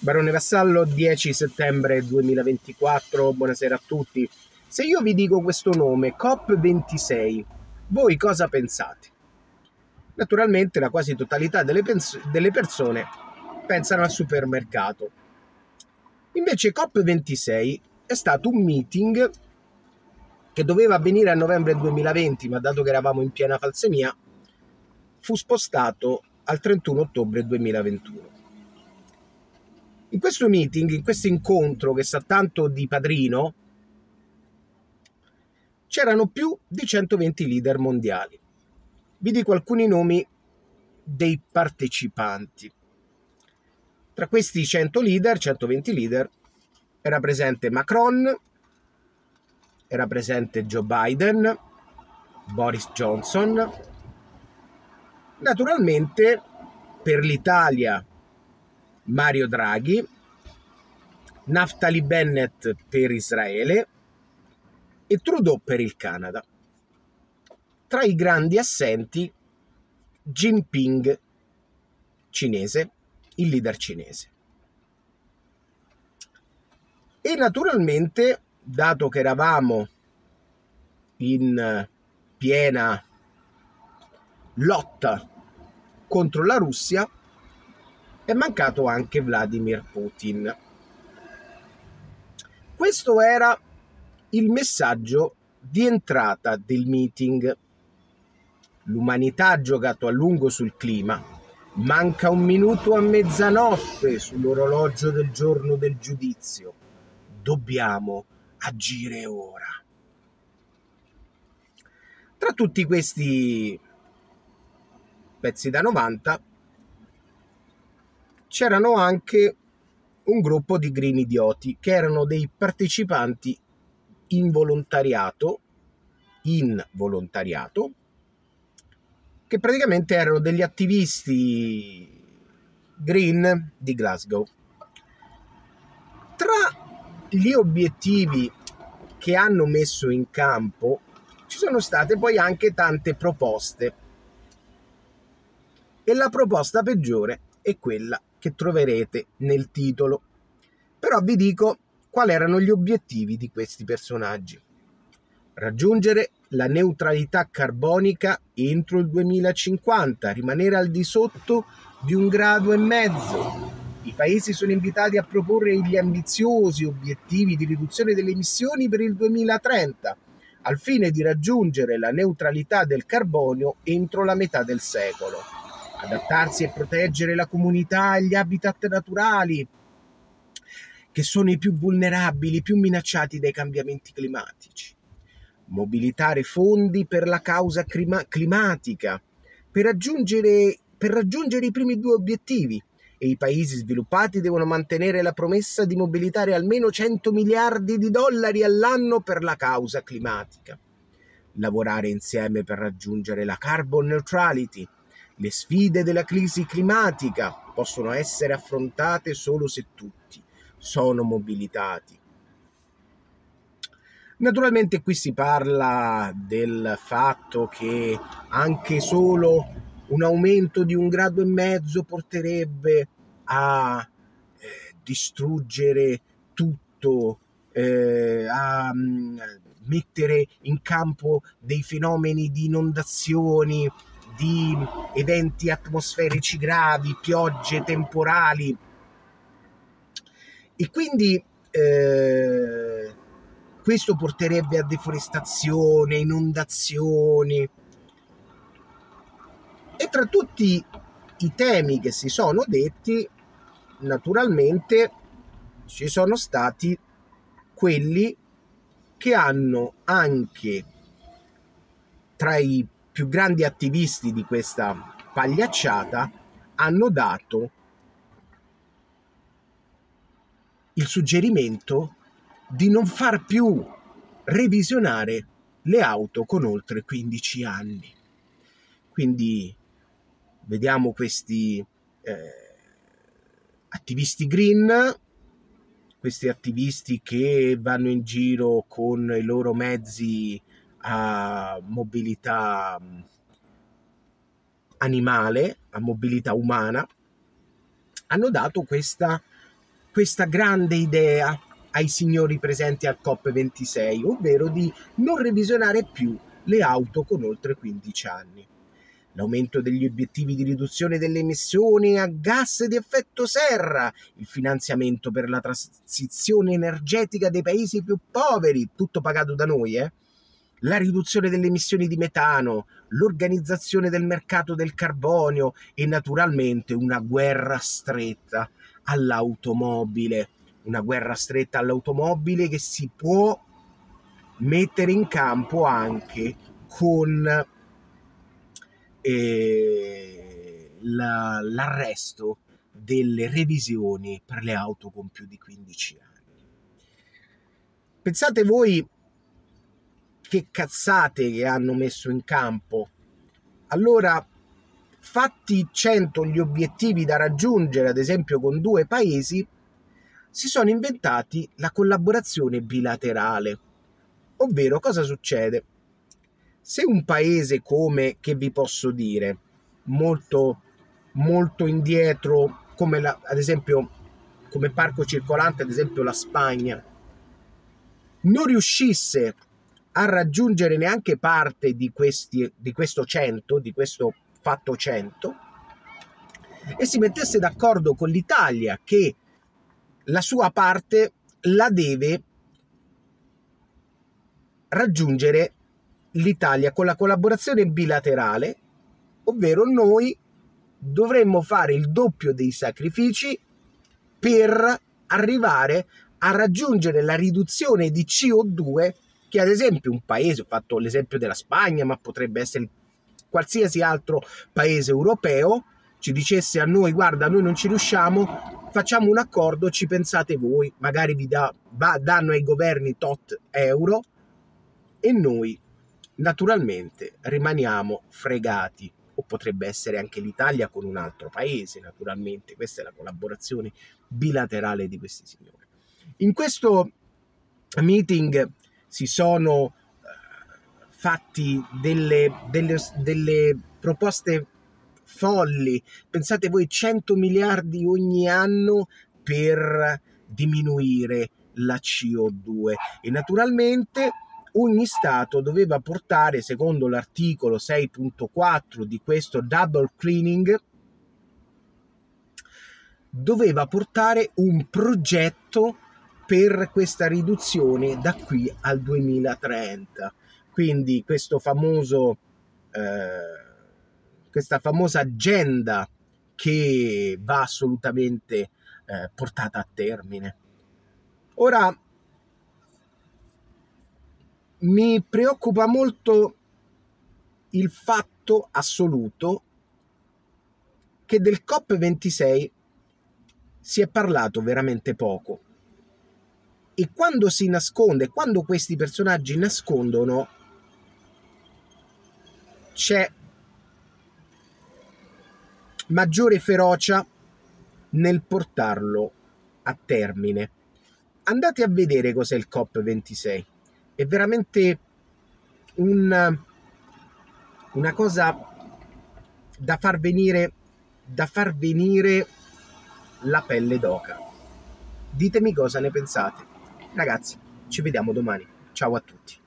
Barone Vassallo, 10 settembre 2024, buonasera a tutti. Se io vi dico questo nome, COP26, voi cosa pensate? Naturalmente la quasi totalità delle, pens- delle persone pensano al supermercato. Invece COP26 è stato un meeting che doveva avvenire a novembre 2020, ma dato che eravamo in piena falsemia, fu spostato al 31 ottobre 2021. In questo meeting, in questo incontro che sa tanto di padrino, c'erano più di 120 leader mondiali. Vi dico alcuni nomi dei partecipanti. Tra questi 100 leader, 120 leader, era presente Macron, era presente Joe Biden, Boris Johnson. Naturalmente per l'Italia Mario Draghi, Naftali Bennett per Israele e Trudeau per il Canada. Tra i grandi assenti Jinping cinese, il leader cinese. E naturalmente, dato che eravamo in piena lotta contro la Russia, è mancato anche Vladimir Putin. Questo era il messaggio di entrata del meeting. L'umanità ha giocato a lungo sul clima. Manca un minuto a mezzanotte sull'orologio del giorno del giudizio. Dobbiamo agire ora. Tra tutti questi pezzi da 90 c'erano anche un gruppo di green idioti che erano dei partecipanti in volontariato, in volontariato, che praticamente erano degli attivisti green di Glasgow. Tra gli obiettivi che hanno messo in campo ci sono state poi anche tante proposte. E la proposta peggiore è quella che troverete nel titolo. Però vi dico quali erano gli obiettivi di questi personaggi. Raggiungere la neutralità carbonica entro il 2050, rimanere al di sotto di un grado e mezzo. I paesi sono invitati a proporre gli ambiziosi obiettivi di riduzione delle emissioni per il 2030, al fine di raggiungere la neutralità del carbonio entro la metà del secolo adattarsi e proteggere la comunità e gli habitat naturali, che sono i più vulnerabili, i più minacciati dai cambiamenti climatici. Mobilitare fondi per la causa clima- climatica, per per raggiungere i primi due obiettivi, e i paesi sviluppati devono mantenere la promessa di mobilitare almeno 100 miliardi di dollari all'anno per la causa climatica. Lavorare insieme per raggiungere la carbon neutrality, le sfide della crisi climatica possono essere affrontate solo se tutti sono mobilitati. Naturalmente qui si parla del fatto che anche solo un aumento di un grado e mezzo porterebbe a eh, distruggere tutto, eh, a mm, mettere in campo dei fenomeni di inondazioni, di eventi atmosferici gravi, piogge temporali. E quindi eh, questo porterebbe a deforestazione, inondazioni. E tra tutti i temi che si sono detti, naturalmente ci sono stati quelli che hanno anche tra i più grandi attivisti di questa pagliacciata hanno dato il suggerimento di non far più revisionare le auto con oltre 15 anni. Quindi vediamo questi eh, attivisti green, questi attivisti che vanno in giro con i loro mezzi a mobilità animale, a mobilità umana, hanno dato questa questa grande idea ai signori presenti al COP26, ovvero di non revisionare più le auto con oltre 15 anni. L'aumento degli obiettivi di riduzione delle emissioni a gas di effetto serra, il finanziamento per la transizione energetica dei paesi più poveri, tutto pagato da noi, eh? La riduzione delle emissioni di metano, l'organizzazione del mercato del carbonio e naturalmente una guerra stretta all'automobile, una guerra stretta all'automobile che si può mettere in campo anche con eh, la, l'arresto delle revisioni per le auto con più di 15 anni. Pensate voi che cazzate che hanno messo in campo. Allora, fatti 100 gli obiettivi da raggiungere, ad esempio con due paesi, si sono inventati la collaborazione bilaterale. Ovvero, cosa succede? Se un paese come, che vi posso dire, molto, molto indietro, come la, ad esempio come parco circolante, ad esempio la Spagna, non riuscisse a raggiungere neanche parte di, questi, di questo 100, di questo fatto 100, e si mettesse d'accordo con l'Italia che la sua parte la deve raggiungere l'Italia con la collaborazione bilaterale, ovvero noi dovremmo fare il doppio dei sacrifici per arrivare a raggiungere la riduzione di CO2 che ad esempio un paese, ho fatto l'esempio della Spagna, ma potrebbe essere qualsiasi altro paese europeo, ci dicesse a noi guarda noi non ci riusciamo, facciamo un accordo, ci pensate voi, magari vi da, va, danno ai governi tot euro e noi naturalmente rimaniamo fregati o potrebbe essere anche l'Italia con un altro paese, naturalmente, questa è la collaborazione bilaterale di questi signori. In questo meeting si sono eh, fatti delle, delle, delle proposte folli, pensate voi 100 miliardi ogni anno per diminuire la CO2 e naturalmente ogni Stato doveva portare, secondo l'articolo 6.4 di questo double cleaning, doveva portare un progetto per questa riduzione da qui al 2030. Quindi questo famoso, eh, questa famosa agenda che va assolutamente eh, portata a termine. Ora, mi preoccupa molto il fatto assoluto che del COP26 si è parlato veramente poco. E quando si nasconde, quando questi personaggi nascondono, c'è maggiore ferocia nel portarlo a termine. Andate a vedere cos'è il COP26 è veramente un, una cosa da far venire da far venire la pelle d'oca. Ditemi cosa ne pensate. Ragazzi, ci vediamo domani. Ciao a tutti.